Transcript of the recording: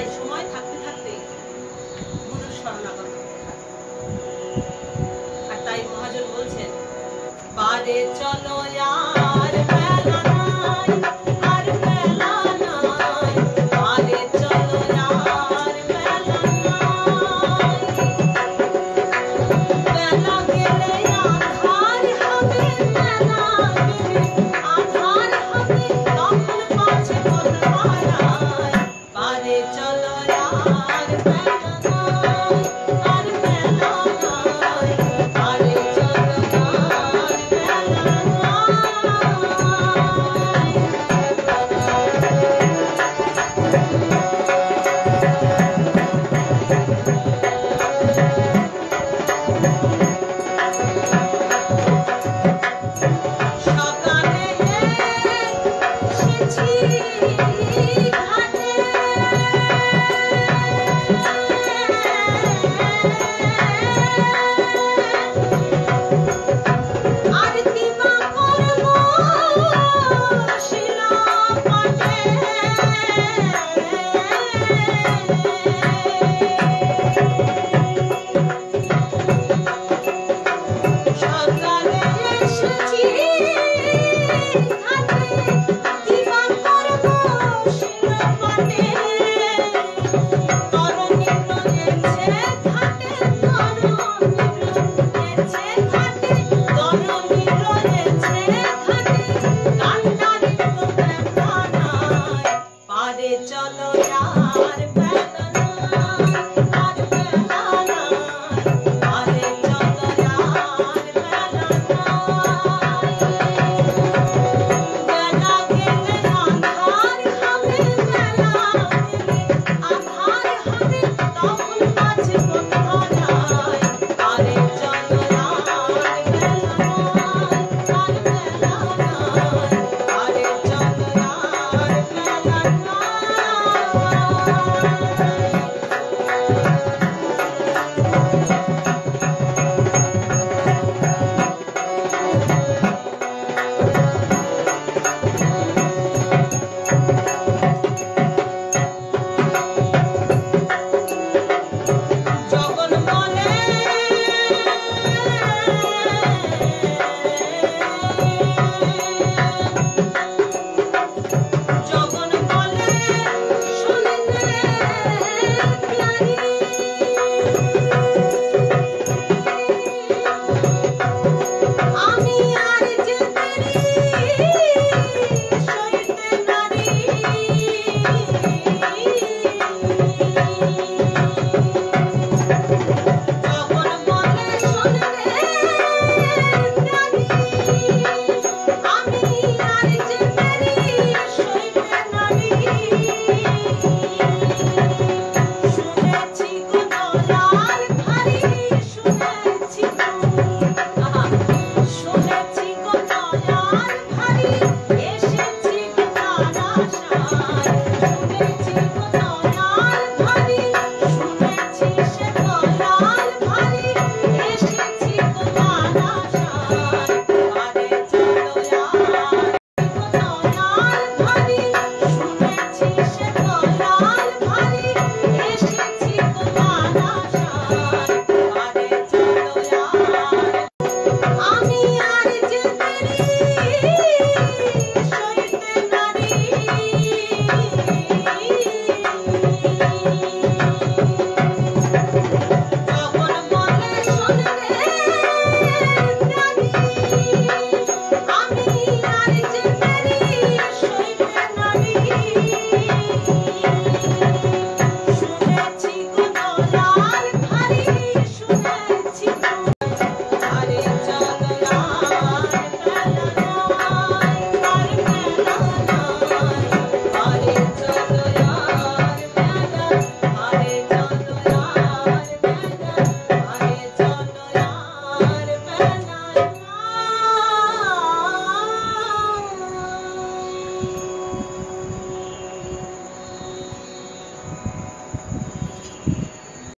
তাই সময় থাকতে থাকতে গুরুর শরণাগত আর তাই মহাজন বলছেন বারে চলো